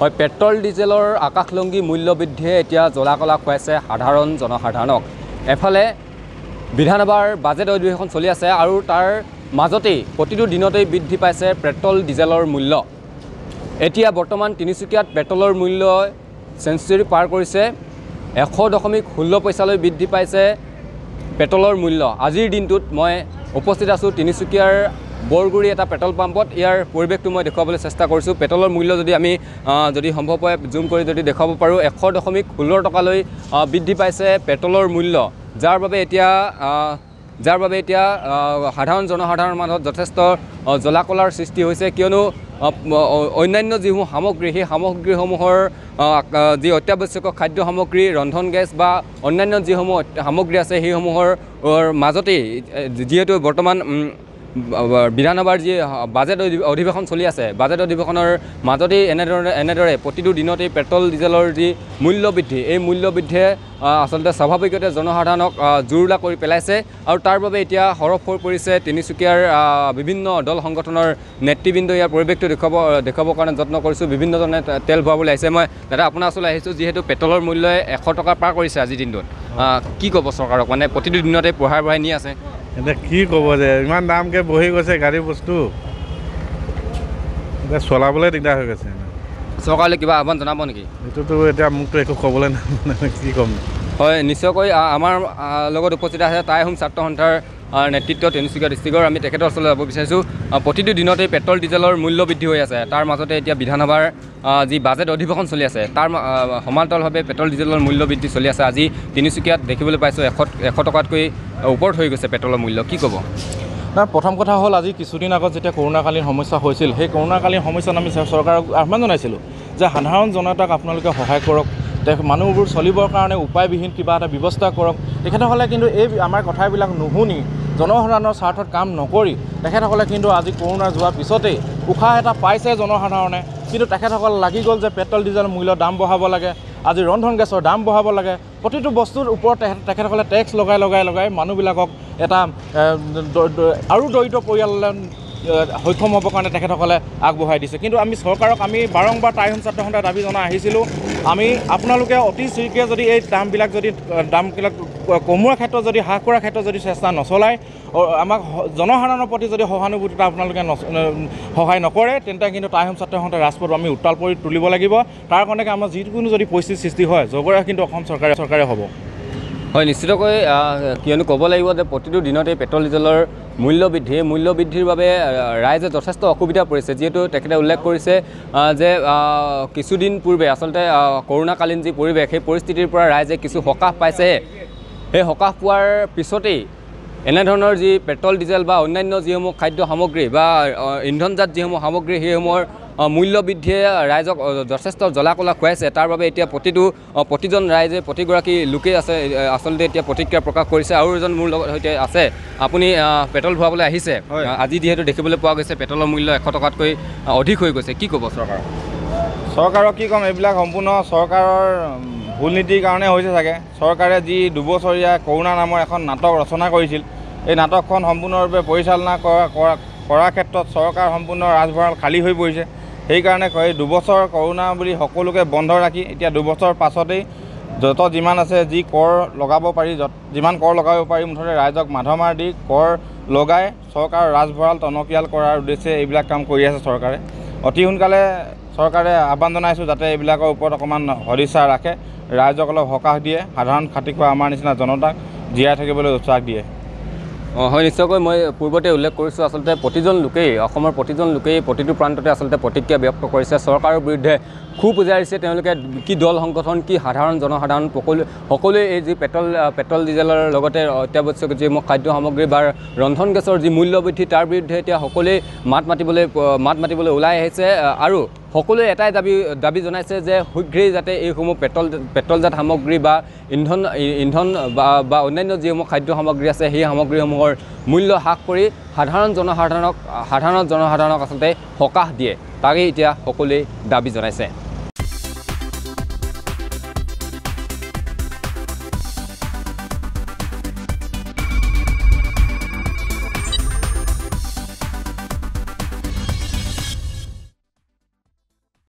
হয় পেট্ৰল ডিজেলৰ আকাশলংঘী মূল্য বৃদ্ধিয়ে এতিয়া জ্বলা কলা খুৱাইছে সাধাৰণ জনসাধাৰণক। এফালে বিধানসভাৰ বাজেট অধিৱেশন চলি আছে আৰু তাৰ মাজতেই প্ৰতিটো দিনতেই বৃদ্ধি পাইছে পেট্ৰল ডিজেলৰ মূল্য। এতিয়া বৰ্তমান তিনিচুকীয়াত পেট্ৰলৰ মূল্য চেঞ্চুৰী পাৰ কৰিছে। এশ দশমিক ষোল্ল পইচালৈ বৃদ্ধি পাইছে পেট্ৰলৰ মূল্য। আজিৰ দিনটোত মই উপস্থিত আছোঁ তিনিচুকীয়াৰ বৰগুৰি এটা পেট্ৰল পাম্পত। ইয়াৰ পৰিৱেশটো মই দেখুৱাবলৈ চেষ্টা কৰিছোঁ। পেট্ৰলৰ মূল্য যদি আমি যদি সম্ভৱ হয় জুম কৰি যদি দেখুৱাব পাৰোঁ এশ দশমিক ষোল্ল টকালৈ বৃদ্ধি পাইছে পেট্ৰলৰ মূল্য। যাৰ বাবে এতিয়া যাৰ বাবে এতিয়া সাধাৰণ জনসাধাৰণৰ মাজত যথেষ্ট আহ, জ্বলা কলাৰ সৃষ্টি হৈছে। কিয়নো অন্যান্য যিসমূহ সামগ্ৰী সেই সামগ্ৰীসমূহৰ যি অত্যাৱশ্যকীয় খাদ্য সামগ্ৰী ৰন্ধন গেছ বা অন্যান্য যিসমূহ সামগ্ৰী আছে সেইসমূহৰ মাজতেই যিহেতু বৰ্তমান বিধানসভাৰ যি বাজেট অধি- অধিৱেশন চলি আছে বাজেট অধিৱেশনৰ মাজতেই এনেধৰণে এনেদৰে প্ৰতিটো দিনতেই পেট্ৰল ডিজেলৰ যি মূল্য বৃদ্ধি এই মূল্য বৃদ্ধিয়ে আহ, আচলতে স্বাভাৱিকতে জনসাধাৰণক জুৰুলা কৰি পেলাইছে আৰু তাৰ বাবে এতিয়া সৰব হৈ পৰিছে তিনিচুকীয়াৰ বিভিন্ন দল সংগঠনৰ নেতৃবৃন্দ। ইয়াৰ পৰিৱেশটো দেখুৱাব দেখুৱাবৰ কাৰণে যত্ন কৰিছোঁ। বিভিন্নজনে তেল ভৰাবলৈ আহিছে মই দাদা আপোনাৰ ওচৰলৈ আহিছোঁ। যিহেতু পেট্ৰলৰ মূল্যই এশ টকা পাৰ কৰিছে আজিৰ দিনটোত কি ক'ব চৰকাৰক? মানে প্ৰতিটো দিনতে বঢ়াই বঢ়াই নি আছে। এতিয়া কি ক'ব যে ইমান দামকৈ বহি গৈছে গাড়ী বস্তু। এতিয়া চলাবলৈ দিগদাৰ হৈ গৈছে। চৰকাৰলৈ কিবা আহ্বান জনাব নেকি? এইটোতো এতিয়া মোকতো একো ক'বলৈ নাই কি ক'ম। হয় নিশ্চয়কৈ আমাৰ লগত উপস্থিত আছে টাই হোম ছাত্ৰ সন্থাৰ নেতৃত্ব তিনিচুকীয়া ডিষ্ট্ৰিক্টৰ আমি তেখেতৰ ওচৰলৈ যাব বিচাৰিছোঁ। প্ৰতিটো দিনতেই পেট্ৰল ডিজেলৰ মূল্য বৃদ্ধি হৈ আছে। তাৰ মাজতে এতিয়া বিধানসভাৰ যি বাজেট অধিৱেশন চলি আছে তাৰ সমান্তৰালভাৱে পেট্ৰল ডিজেলৰ মূল্য বৃদ্ধি চলি আছে। আজি তিনিচুকীয়াত দেখিবলৈ পাইছোঁ এশ এশ টকাতকৈ ওপৰত হৈ গৈছে পেট্ৰলৰ মূল্য। কি ক'ব? নাই প্ৰথম কথা হ'ল আজি কিছুদিন আগত যেতিয়া কৰোণাকালীন সমস্যা হৈছিল সেই কৰোণাকালীন সমস্যাত আমি চৰ- চৰকাৰক আহ্বান জনাইছিলোঁ যে সাধাৰণ জনতাক আপোনালোকে সহায় কৰক মানুহবোৰ চলিবৰ কাৰণে উপায়বিহীন কিবা এটা ব্যৱস্থা কৰক। তেখেতসকলে কিন্তু এই আমাৰ কথাবিলাক নুশুনি। জনসাধাৰণৰ স্বাৰ্থত কাম নকৰি তেখেতসকলে কিন্তু আজি কৰোণা যোৱাৰ পিছতেই উশাহ এটা পাইছে জনসাধাৰণে। কিন্তু তেখেতসকল লাগি গ'ল যে পেট্ৰল ডিজেলৰ মূল্য দাম বঢ়াব লাগে। আজি ৰন্ধন গেছৰ দাম বঢ়াব লাগে। প্ৰতিটো বস্তুৰ ওপৰত তেখেত তেখেতসকলে টেক্স লগাই লগাই লগাই মানুহবিলাকক এটা আৰু দৰিদ্ৰ পৰিয়াললৈ সক্ষম হ'বৰ কাৰণে তেখেতসকলে আগবঢ়াই দিছে। কিন্তু আমি চৰকাৰক আমি বাৰম্বাৰ টাইম ছাত্ৰ দাবী জনাই আহিছিলোঁ। আমি আপোনালোকে অতি শীঘ্ৰে যদি এই দামবিলাক যদি দামবিলাক কমোৱাৰ ক্ষেত্ৰত যদি হ্ৰাস কৰাৰ ক্ষেত্ৰত যদি চেষ্টা নচলায় আমাক জনসাধাৰণৰ প্ৰতি যদি সহানুভূতিতা আপোনালোকে সহায় নকৰে তেন্তে কিন্তু টাইম ছাত্ৰ সন্থাই ৰাজপথ আমি উত্তাল কৰি তুলিব লাগিব। তাৰ কাৰণে আমাৰ যিকোনো যদি পৰিস্থিতিৰ সৃষ্টি হয় জগৰীয়া কিন্তু অসম চৰকাৰে চৰকাৰে হ'ব। হয় নিশ্চিতকৈ কিয়নো ক'ব লাগিব যে প্ৰতিটো দিনতেই পেট্ৰল ডিজেলৰ মূল্য বৃদ্ধি মূল্য বৃদ্ধিৰ বাবে ৰাইজে যথেষ্ট অসুবিধা পৰিছে। যিহেতু তেখেতে উল্লেখ কৰিছে যে কিছুদিন পূৰ্বে আচলতে কৰোণাকালীন যি পৰিৱেশ সেই পৰিস্থিতিৰ পৰা ৰাইজে কিছু সকাহ পাইছেহে। সেই সকাহ পোৱাৰ পিছতেই এনেধৰণৰ যি পেট্ৰল ডিজেল বা অন্যান্য যিসমূহ খাদ্য সামগ্ৰী বা ইন্ধনজাত যিসমূহ সামগ্ৰী সেইসমূহৰ মূল্য বৃদ্ধিয়ে ৰাইজক যথেষ্ট জ্বলা কলা খুৱাইছে। তাৰ বাবে এতিয়া প্ৰতিটো প্ৰতিজন ৰাইজে প্ৰতিগৰাকী লোকেই আছে আচলতে এতিয়া প্ৰতিক্ৰিয়া প্ৰকাশ কৰিছে। আৰু এজন মোৰ লগত সৈতে আছে। আপুনি পেট্ৰল ভৰাবলৈ আহিছে। আজি যিহেতু দেখিবলৈ পোৱা গৈছে পেট্ৰলৰ মূল্য এশ টকাতকৈ অধিক হৈ গৈছে। কি ক'ব চৰকাৰক? চৰকাৰক কি ক'ম এইবিলাক সম্পূৰ্ণ চৰকাৰৰ ভুল নীতিৰ কাৰণে হৈছে চাগে। চৰকাৰে যি দুবছৰীয়া কৰোণা নামৰ এখন নাটক ৰচনা কৰিছিল এই নাটকখন সম্পূৰ্ণৰূপে পৰিচালনা কৰা কৰা কৰাৰ ক্ষেত্ৰত চৰকাৰ সম্পূৰ্ণ ৰাজভঁৰাল খালী হৈ পৰিছে। সেইকাৰণে কয় দুবছৰ কৰোণা বুলি সকলোকে বন্ধ ৰাখি এতিয়া দুবছৰ পাছতেই যত যিমান আছে যি কৰ লগাব পাৰি য'ত যিমান কৰ লগাব পাৰি মুঠতে ৰাইজক মাধমাৰ দি কৰ লগাই চৰকাৰৰ ৰাজভঁৰাল টনকিয়াল কৰাৰ উদ্দেশ্যে এইবিলাক কাম কৰি আছে চৰকাৰে। অতি সোনকালে চৰকাৰে আহ্বান জনাইছোঁ যাতে এইবিলাকৰ ওপৰত অকণমান সদিচ্ছা ৰাখে ৰাইজক অলপ সকাহ দিয়ে সাধাৰণ খাতি খোৱা আমাৰ নিচিনা জনতাক জীয়াই থাকিবলৈ উৎসাহ দিয়ে। অঁ হয় নিশ্চয়কৈ। মই পূৰ্বতে উল্লেখ কৰিছোঁ আচলতে প্ৰতিজন লোকেই অসমৰ প্ৰতিজন লোকেই প্ৰতিটো প্ৰান্ততে আচলতে প্ৰতিক্ৰিয়া ব্যক্ত কৰিছে। চৰকাৰৰ বিৰুদ্ধে খুব উজাৰিছে তেওঁলোকে কি দল সংগঠন কি সাধাৰণ জনসাধাৰণ সকলো সকলোৱে এই যি পেট্ৰল পেট্ৰল ডিজেলৰ লগতে অত্যাৱশ্যক যিসমূহ খাদ্য সামগ্ৰী বা ৰন্ধন গেছৰ যি মূল্য বৃদ্ধি তাৰ বিৰুদ্ধে এতিয়া সকলোৱে মাত মাতিবলৈ মাত মাতিবলৈ ওলাই আহিছে আহ, আৰু সকলোৱে এটাই দাবী দাবী জনাইছে যে শীঘ্ৰেই যাতে এইসমূহ পেট্ৰল পেট্ৰলজাত সামগ্ৰী বা ইন্ধন ইন্ধন বা অন্যান্য যিসমূহ খাদ্য সামগ্ৰী আছে সেই সামগ্ৰীসমূহৰ মূল্য হ্ৰাস কৰি সাধাৰণ জনসাধাৰণক সাধাৰণ জনসাধাৰণক আচলতে সকাহ দিয়ে। তাকেই এতিয়া সকলোৱে দাবী জনাইছে।